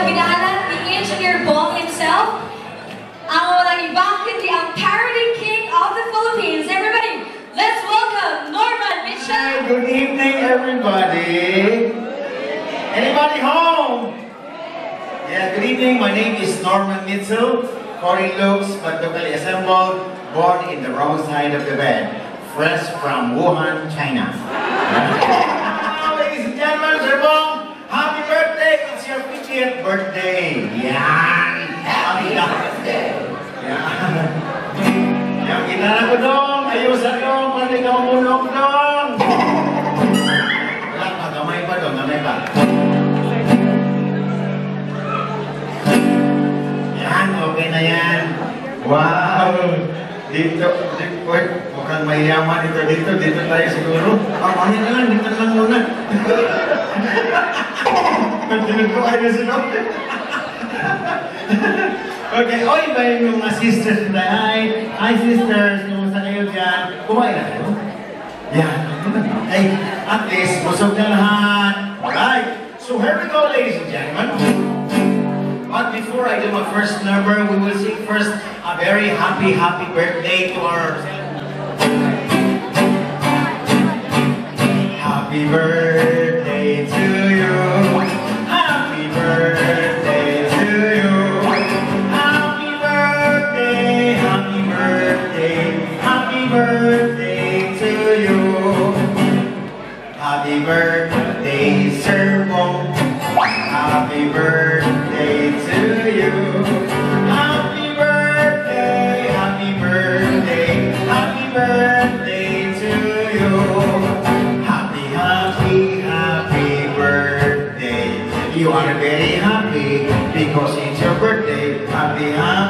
na ginahanan ni Engineer Bong himself. Ang walang iba ang parody king of the Philippines. Everybody, let's welcome Norman Mitchell. Hi, good evening, everybody. Anybody home? Yeah, good evening. My name is Norman Mitchell. Foreign looks, but locally assembled, born in the wrong side of the bed. Fresh from Wuhan, China. Birthday. Yan! Happy birthday! Yan. Yang ginana ko dong, ayusan dong, pwede ka mamunok dong. Wala pa, gamay pa dong, gamay pa. Yan, okay na yan. Wow! Dito, dito, wait, mukhang mayaman dito, dito, dito tayo siguro. Ah, oh, na lang, dito lang muna. Ba yung mga sisters na hi? Hi sisters, kumusta kayo dyan? Kumain na kayo? Yan. Hey, at least, busog na lahat. Alright, so here we go ladies and gentlemen. But before I do my first number, we will sing first a very happy, happy birthday to our... Happy birthday happy birthday to you. Happy birthday, Sir Bong. Happy birthday to you. Happy birthday, happy birthday, happy birthday to you. Happy, happy, happy birthday. You are very happy because it's your birthday. Happy, happy,